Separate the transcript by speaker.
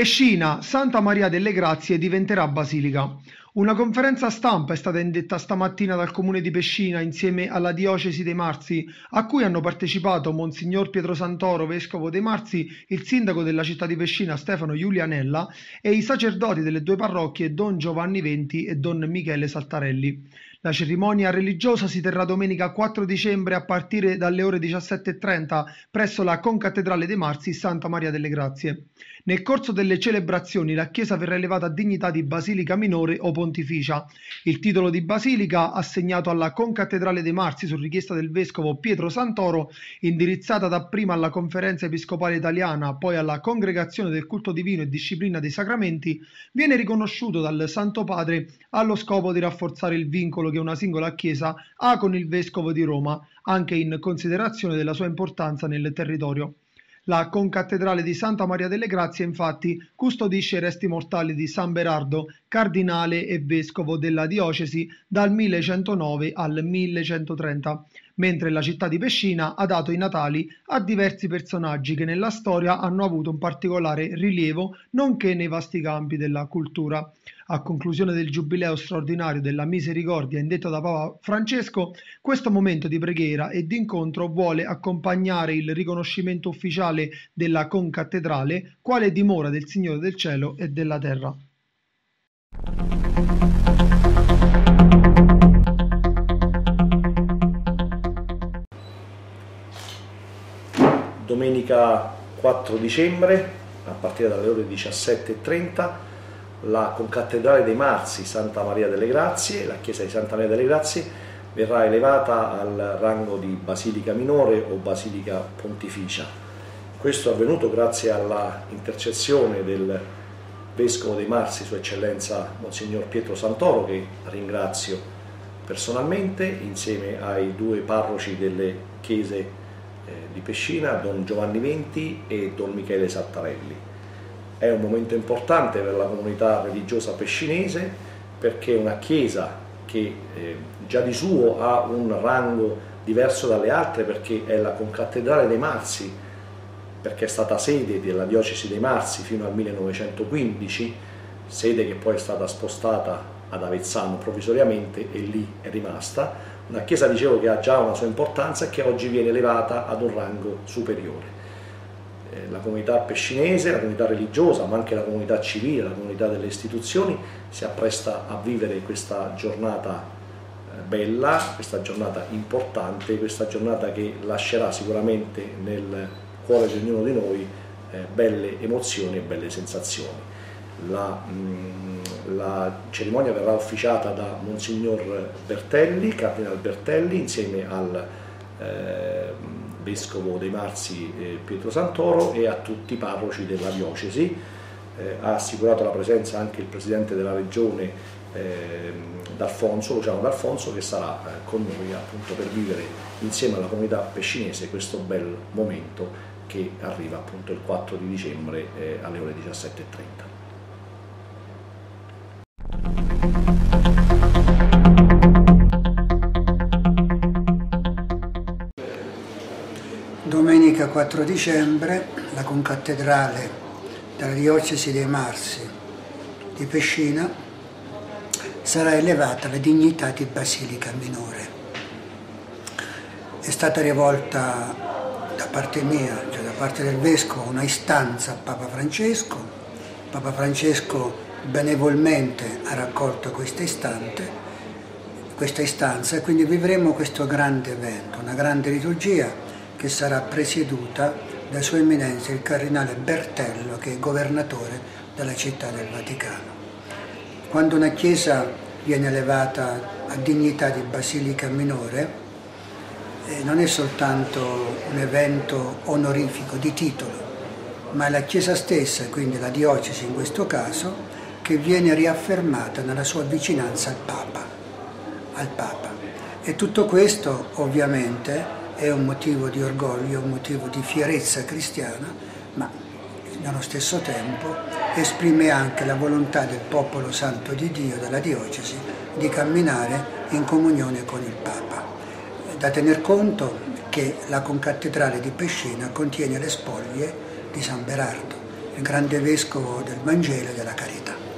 Speaker 1: Pescina, Santa Maria delle Grazie diventerà basilica. Una conferenza stampa è stata indetta stamattina dal comune di Pescina insieme alla diocesi dei Marzi, a cui hanno partecipato Monsignor Pietro Santoro, vescovo dei Marzi, il sindaco della città di Pescina Stefano Giulianella e i sacerdoti delle due parrocchie Don Giovanni Venti e Don Michele Saltarelli. La cerimonia religiosa si terrà domenica 4 dicembre a partire dalle ore 17.30 presso la Concattedrale dei Marzi Santa Maria delle Grazie. Nel corso delle celebrazioni la chiesa verrà elevata a dignità di basilica minore o pontificia. Il titolo di basilica, assegnato alla Concattedrale dei Marzi su richiesta del vescovo Pietro Santoro, indirizzata dapprima alla Conferenza Episcopale Italiana, poi alla Congregazione del Culto Divino e Disciplina dei Sacramenti, viene riconosciuto dal Santo Padre allo scopo di rafforzare il vincolo che una singola chiesa ha con il vescovo di Roma, anche in considerazione della sua importanza nel territorio. La concattedrale di Santa Maria delle Grazie infatti custodisce i resti mortali di San Berardo, cardinale e vescovo della diocesi dal 1109 al 1130, mentre la città di Pescina ha dato i natali a diversi personaggi che nella storia hanno avuto un particolare rilievo nonché nei vasti campi della cultura. A conclusione del giubileo straordinario della misericordia indetto da Papa Francesco, questo momento di preghiera e di incontro vuole accompagnare il riconoscimento ufficiale della concattedrale quale dimora del Signore del cielo e della terra.
Speaker 2: Domenica 4 dicembre, a partire dalle ore 17.30, la concattedrale dei Marzi Santa Maria delle Grazie, la chiesa di Santa Maria delle Grazie, verrà elevata al rango di basilica minore o basilica pontificia. Questo è avvenuto grazie alla intercessione del vescovo dei Marzi, Sua Eccellenza Monsignor Pietro Santoro, che ringrazio personalmente, insieme ai due parroci delle chiese di Pescina, Don Giovanni Venti e Don Michele Sattarelli. È un momento importante per la comunità religiosa pescinese perché è una chiesa che eh, già di suo ha un rango diverso dalle altre perché è la concattedrale dei Marzi, perché è stata sede della diocesi dei Marzi fino al 1915, sede che poi è stata spostata ad Avezzano provvisoriamente e lì è rimasta, una chiesa dicevo che ha già una sua importanza e che oggi viene elevata ad un rango superiore. Eh, la comunità pescinese, la comunità religiosa, ma anche la comunità civile, la comunità delle istituzioni si appresta a vivere questa giornata eh, bella, questa giornata importante, questa giornata che lascerà sicuramente nel cuore di ognuno di noi eh, belle emozioni e belle sensazioni. La, mh, la, cerimonia verrà officiata da Monsignor Bertelli, Cardinal Bertelli, insieme al eh, vescovo dei Marzi eh, Pietro Santoro e a tutti i parroci della diocesi. Eh, ha assicurato la presenza anche il presidente della regione eh, D'Alfonso, Luciano D'Alfonso, che sarà eh, con noi appunto per vivere insieme alla comunità pescinese questo bel momento che arriva appunto il 4 di dicembre eh, alle ore 17.30.
Speaker 3: Domenica 4 dicembre la concattedrale della diocesi dei Marsi di Pescina sarà elevata alla dignità di basilica minore. È stata rivolta da parte mia, cioè da parte del Vescovo, una istanza a Papa Francesco. Papa Francesco benevolmente ha raccolto questa istante, questa istanza e quindi vivremo questo grande evento, una grande liturgia che sarà presieduta da Sua Eminenza il Cardinale Bertello, che è governatore della città del Vaticano. Quando una chiesa viene elevata a dignità di basilica minore, eh, non è soltanto un evento onorifico di titolo, ma è la Chiesa stessa, quindi la diocesi in questo caso, che viene riaffermata nella sua vicinanza al Papa. Al Papa. E tutto questo ovviamente è un motivo di orgoglio, un motivo di fierezza cristiana, ma nello stesso tempo esprime anche la volontà del popolo santo di Dio, della diocesi, di camminare in comunione con il Papa. Da tener conto che la concattedrale di Pescina contiene le spoglie di San Berardo, il grande vescovo del Vangelo e della carità.